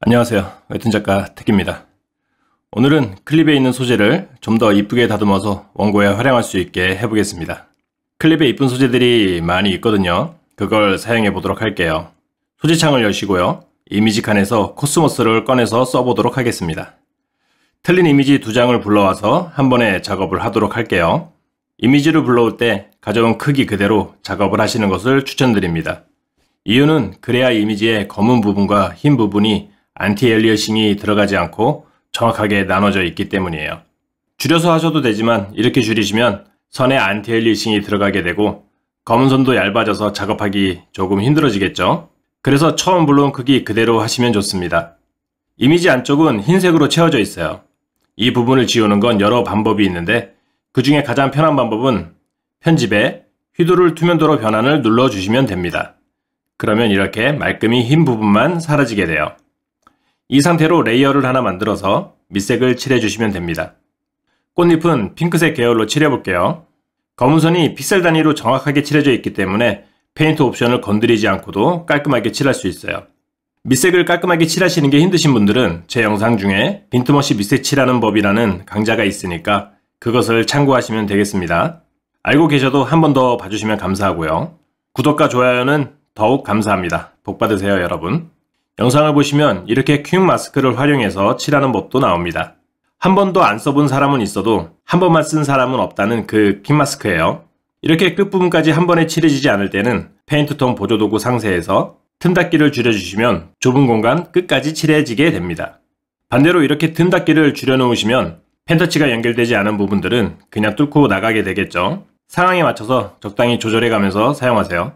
안녕하세요. 웹툰 작가 택입니다. 오늘은 클립에 있는 소재를 좀 더 이쁘게 다듬어서 원고에 활용할 수 있게 해보겠습니다. 클립에 이쁜 소재들이 많이 있거든요. 그걸 사용해 보도록 할게요. 소재창을 여시고요. 이미지 칸에서 코스모스를 꺼내서 써보도록 하겠습니다. 틀린 이미지 두 장을 불러와서 한 번에 작업을 하도록 할게요. 이미지를 불러올 때 가져온 크기 그대로 작업을 하시는 것을 추천드립니다. 이유는 그래야 이미지의 검은 부분과 흰 부분이 anti-aliasing이 들어가지 않고 정확하게 나눠져 있기 때문이에요. 줄여서 하셔도 되지만 이렇게 줄이시면 선에 anti-aliasing이 들어가게 되고 검은 선도 얇아져서 작업하기 조금 힘들어지겠죠. 그래서 처음 불러온 크기 그대로 하시면 좋습니다. 이미지 안쪽은 흰색으로 채워져 있어요. 이 부분을 지우는 건 여러 방법이 있는데 그 중에 가장 편한 방법은 편집에 휘도를 투명도로 변환을 눌러주시면 됩니다. 그러면 이렇게 말끔히 흰 부분만 사라지게 돼요. 이 상태로 레이어를 하나 만들어서 밑색을 칠해주시면 됩니다. 꽃잎은 핑크색 계열로 칠해볼게요. 검은 선이 픽셀 단위로 정확하게 칠해져 있기 때문에 페인트 옵션을 건드리지 않고도 깔끔하게 칠할 수 있어요. 밑색을 깔끔하게 칠하시는 게 힘드신 분들은 제 영상 중에 빈틈없이 밑색 칠하는 법이라는 강좌가 있으니까 그것을 참고하시면 되겠습니다. 알고 계셔도 한 번 더 봐주시면 감사하고요. 구독과 좋아요는 더욱 감사합니다. 복 받으세요 여러분. 영상을 보시면 이렇게 퀵 마스크를 활용해서 칠하는 법도 나옵니다. 한 번도 안 써본 사람은 있어도 한 번만 쓴 사람은 없다는 그 퀵 마스크예요. 이렇게 끝부분까지 한 번에 칠해지지 않을 때는 페인트통 보조도구 상세에서 틈 닫기를 줄여주시면 좁은 공간 끝까지 칠해지게 됩니다. 반대로 이렇게 틈 닫기를 줄여놓으시면 펜터치가 연결되지 않은 부분들은 그냥 뚫고 나가게 되겠죠. 상황에 맞춰서 적당히 조절해가면서 사용하세요.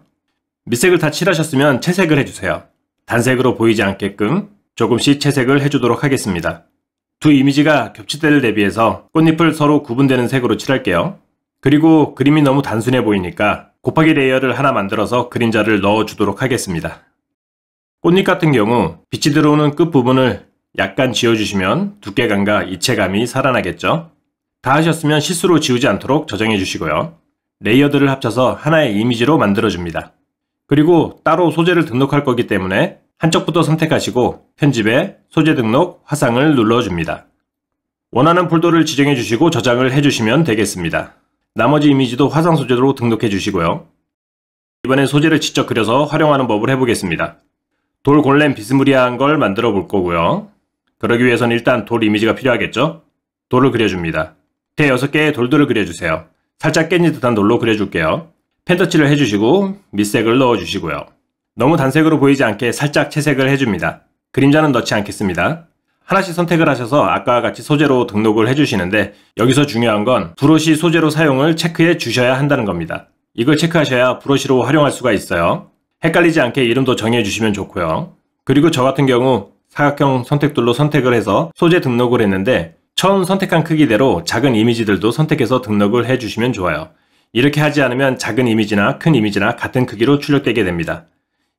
밑색을 다 칠하셨으면 채색을 해주세요. 단색으로 보이지 않게끔 조금씩 채색을 해주도록 하겠습니다. 두 이미지가 겹칠 때를 대비해서 꽃잎을 서로 구분되는 색으로 칠할게요. 그리고 그림이 너무 단순해 보이니까 곱하기 레이어를 하나 만들어서 그림자를 넣어주도록 하겠습니다. 꽃잎 같은 경우 빛이 들어오는 끝부분을 약간 지워주시면 두께감과 입체감이 살아나겠죠? 다 하셨으면 실수로 지우지 않도록 저장해 주시고요. 레이어들을 합쳐서 하나의 이미지로 만들어줍니다. 그리고 따로 소재를 등록할 거기 때문에 한쪽부터 선택하시고 편집에 소재 등록 화상을 눌러줍니다. 원하는 폴더를 지정해 주시고 저장을 해주시면 되겠습니다. 나머지 이미지도 화상 소재로 등록해 주시고요. 이번엔 소재를 직접 그려서 활용하는 법을 해보겠습니다. 돌 골렘 비스무리한 걸 만들어 볼 거고요. 그러기 위해서는 일단 돌 이미지가 필요하겠죠? 돌을 그려줍니다. 대 6개의 돌들을 그려주세요. 살짝 깻잎 듯한 돌로 그려줄게요. 펜터치를 해주시고 밑색을 넣어주시고요. 너무 단색으로 보이지 않게 살짝 채색을 해줍니다. 그림자는 넣지 않겠습니다. 하나씩 선택을 하셔서 아까와 같이 소재로 등록을 해주시는데 여기서 중요한 건 브러쉬 소재로 사용을 체크해 주셔야 한다는 겁니다. 이걸 체크하셔야 브러쉬로 활용할 수가 있어요. 헷갈리지 않게 이름도 정해 주시면 좋고요. 그리고 저 같은 경우 사각형 선택툴로 선택을 해서 소재 등록을 했는데 처음 선택한 크기대로 작은 이미지들도 선택해서 등록을 해주시면 좋아요. 이렇게 하지 않으면 작은 이미지나 큰 이미지나 같은 크기로 출력되게 됩니다.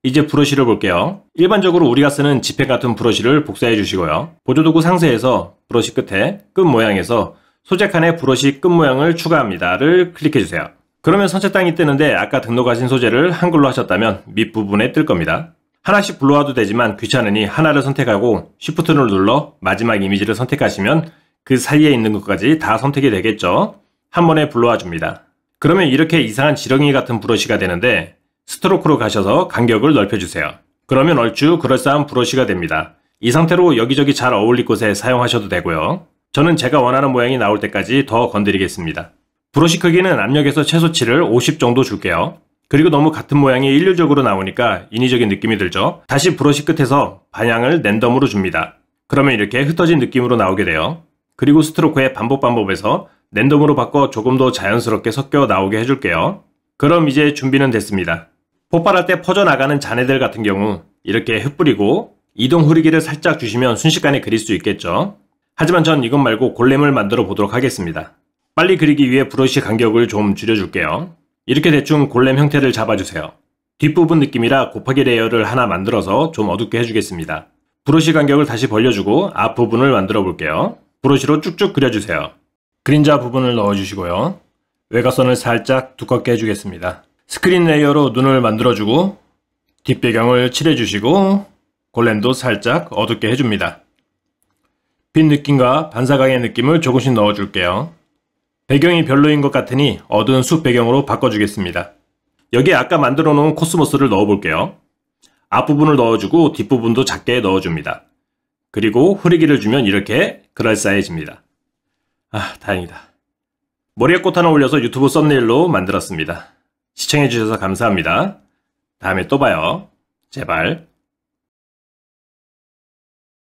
이제 브러쉬를 볼게요. 일반적으로 우리가 쓰는 지폐 같은 브러쉬를 복사해 주시고요. 보조도구 상세에서 브러쉬 끝에 끝 모양에서 소재 칸에 브러쉬 끝 모양을 추가합니다를 클릭해 주세요. 그러면 선착장이 뜨는데 아까 등록하신 소재를 한글로 하셨다면 밑부분에 뜰 겁니다. 하나씩 불러와도 되지만 귀찮으니 하나를 선택하고 Shift를 눌러 마지막 이미지를 선택하시면 그 사이에 있는 것까지 다 선택이 되겠죠. 한 번에 불러와 줍니다. 그러면 이렇게 이상한 지렁이 같은 브러쉬가 되는데 스트로크로 가셔서 간격을 넓혀주세요. 그러면 얼추 그럴싸한 브러쉬가 됩니다. 이 상태로 여기저기 잘 어울릴 곳에 사용하셔도 되고요. 저는 제가 원하는 모양이 나올 때까지 더 건드리겠습니다. 브러쉬 크기는 압력에서 최소치를 50 정도 줄게요. 그리고 너무 같은 모양이 일률적으로 나오니까 인위적인 느낌이 들죠. 다시 브러쉬 끝에서 방향을 랜덤으로 줍니다. 그러면 이렇게 흩어진 느낌으로 나오게 돼요. 그리고 스트로크의 반복 반복에서 랜덤으로 바꿔 조금 더 자연스럽게 섞여 나오게 해줄게요. 그럼 이제 준비는 됐습니다. 폭발할 때 퍼져나가는 잔해들 같은 경우 이렇게 흩뿌리고 이동 흐리기를 살짝 주시면 순식간에 그릴 수 있겠죠. 하지만 전 이것 말고 골렘을 만들어 보도록 하겠습니다. 빨리 그리기 위해 브러쉬 간격을 좀 줄여줄게요. 이렇게 대충 골렘 형태를 잡아주세요. 뒷부분 느낌이라 곱하기 레이어를 하나 만들어서 좀 어둡게 해주겠습니다. 브러쉬 간격을 다시 벌려주고 앞부분을 만들어 볼게요. 브러쉬로 쭉쭉 그려주세요. 그림자 부분을 넣어주시고요. 외곽선을 살짝 두껍게 해주겠습니다. 스크린 레이어로 눈을 만들어주고 뒷배경을 칠해주시고 골렘도 살짝 어둡게 해줍니다. 빛 느낌과 반사광의 느낌을 조금씩 넣어줄게요. 배경이 별로인 것 같으니 어두운 숲 배경으로 바꿔주겠습니다. 여기에 아까 만들어 놓은 코스모스를 넣어볼게요. 앞부분을 넣어주고 뒷부분도 작게 넣어줍니다. 그리고 흐리기를 주면 이렇게 그럴싸해집니다. 아, 다행이다. 머리에 꽃 하나 올려서 유튜브 썸네일로 만들었습니다. 시청해주셔서 감사합니다. 다음에 또 봐요. 제발.